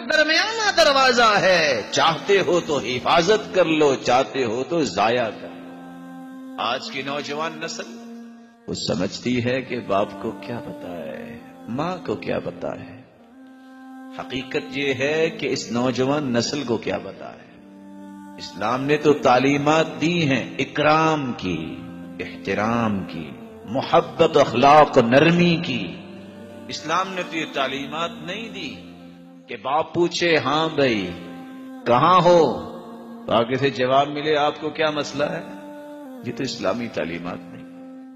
درمیانہ دروازہ ہے۔ چاہتے ہو تو حفاظت کر لو، چاہتے ہو تو ضائع کر۔ لو آج کی نوجوان نسل وہ سمجھتی ہے کہ باپ کو کیا پتا ہے، ماں کو کیا پتا ہے۔ حقیقت یہ ہے کہ اس نوجوان نسل کو کیا پتا ہے۔ اسلام نے تو تعلیمات دی ہیں، اکرام کی، احترام کی، محبت، اخلاق، نرمی کی۔ اسلام نے تو یہ تعلیمات نہیں دی۔ کہ باپ پوچھے ہاں بھائی، کہاں ہو؟ تو آگے سے جواب ملے، آپ کو کیا مسئلہ ہے؟ یہ تو اسلامی تعلیمات نہیں۔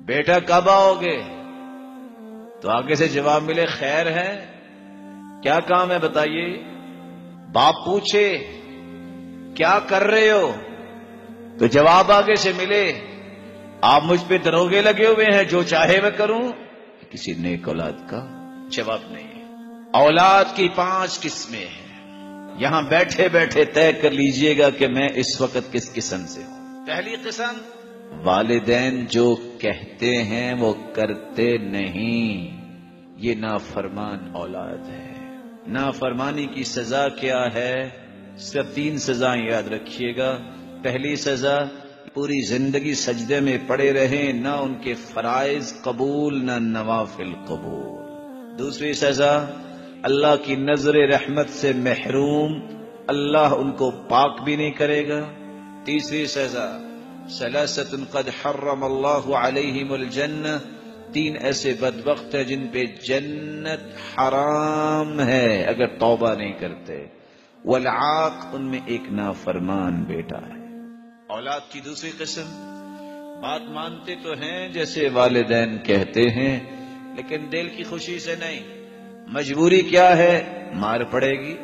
بیٹا، کب آؤ گے؟ تو آگے سے جواب ملے، خیر ہے۔ کیا کام ہے بتائیے؟ باپ پوچھے، کیا کر رہے ہو؟ تو جواب آگے سے ملے، آپ مجھ پہ دروگے لگے ہوئے ہیں، جو چاہے میں کروں۔ کسی نیک اولاد کا جواب نہیں۔ اولاد کی پانچ قسمیں ہیں۔ یہاں بیٹھے بیٹھے طے کر لیجیے گا کہ میں اس وقت کس قسم سے ہوں۔ پہلی قسم۔ والدین جو کہتے ہیں وہ کرتے نہیں۔ یہ نافرمان اولاد ہے۔ نافرمانی کی سزا کیا ہے؟ صرف تین سزائیں یاد رکھیے گا۔ پہلی سزا پوری زندگی سجدے میں پڑے رہیں نہ ان کے فرائض قبول نہ نوافل قبول۔ دوسری سزا اللہ کی نظر رحمت سے محروم، اللہ ان کو پاک بھی نہیں کرے گا۔ تیسری سزا سلاست قد حرم اللہ علیہم الجنہ۔ تین ایسے بدبخت ہیں جن پہ جنت حرام ہے اگر توبہ نہیں کرتے۔ والعاق، ان میں ایک نافرمان بیٹا ہے۔ اولاد کی دوسری قسم، بات مانتے تو ہیں جیسے والدین کہتے ہیں، لیکن دل کی خوشی سے نہیں۔ مجبوری کیا ہے؟ مار پڑے گی۔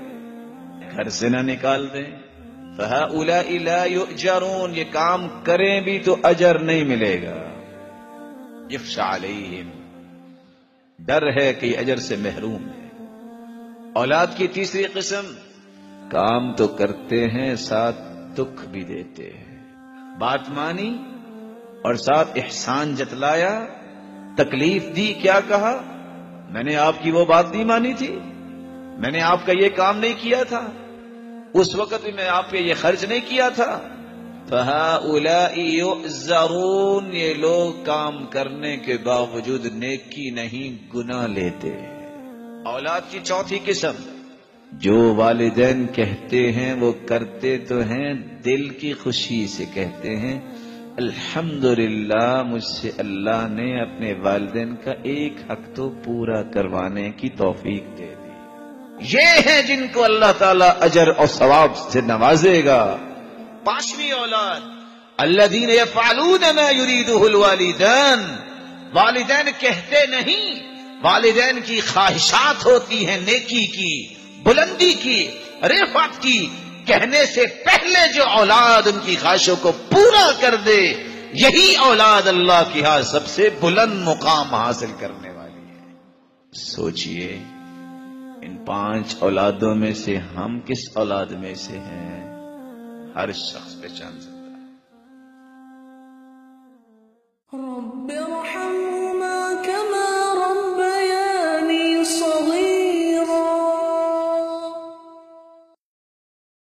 گھر سے نہ نکال دیں۔ جارون یہ کام کریں بھی تو اجر نہیں ملے گا۔ علیہم ڈر ہے کہ اجر سے محروم ہے اولاد کی تیسری قسم۔ کام تو کرتے ہیں، ساتھ دکھ بھی دیتے ہیں۔ بات مانی اور ساتھ احسان جتلایا۔ تکلیف دی، کیا کہا؟ میں نے آپ کی وہ بات نہیں مانی تھی۔ میں نے آپ کا یہ کام نہیں کیا تھا۔ اس وقت بھی میں آپ پہ یہ خرچ نہیں کیا تھا۔ ضرور یہ لوگ کام کرنے کے باوجود نیکی نہیں گنا لیتے۔ اولاد کی چوتھی قسم۔ جو والدین کہتے ہیں وہ کرتے تو ہیں، دل کی خوشی سے کہتے ہیں۔ الحمد مجھ سے اللہ نے اپنے والدین کا ایک حق تو پورا کروانے کی توفیق دے دی۔ یہ ہیں جن کو اللہ تعالی اجر اور ثواب سے نوازے گا۔ پانچویں اولاد اللہ دین فالون میں والدین والدین کہتے نہیں، والدین کی خواہشات ہوتی ہیں، نیکی کی، بلندی کی رفت کی کہنے سے پہلے جو اولاد ان کی خواہشوں کو پورا کر دے، یہی اولاد اللہ کی ہاں سب سے بلند مقام حاصل کرنے والی ہے۔ سوچئے، ان پانچ اولادوں میں سے ہم کس اولاد میں سے ہیں؟ ہر شخص پہچان سکتا ہے۔